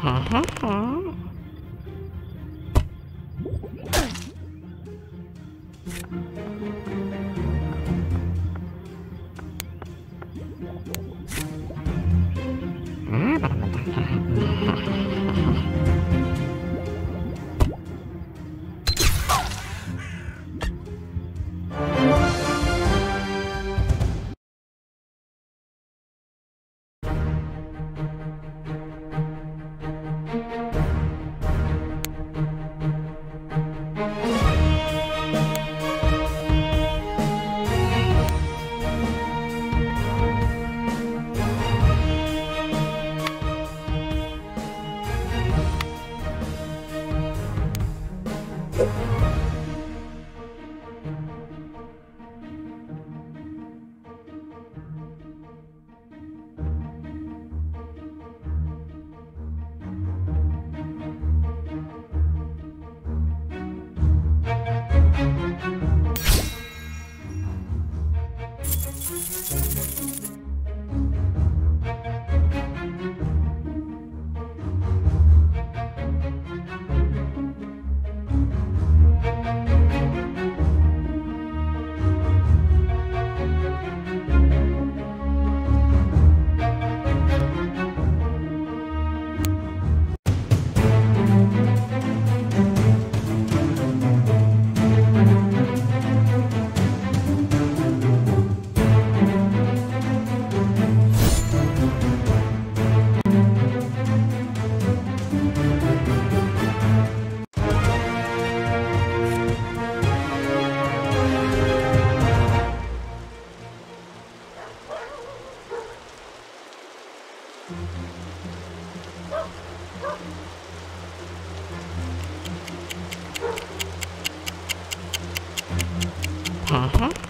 Ha ha ha. Mm-hmm.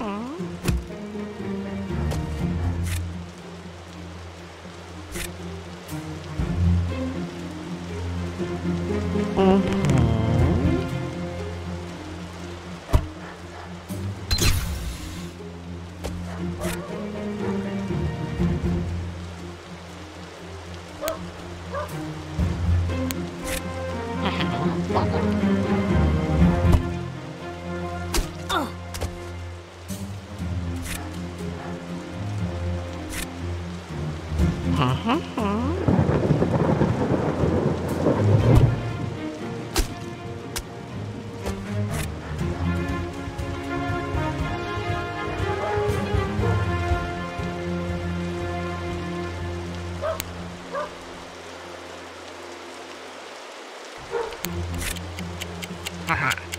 Uh-huh. Haha.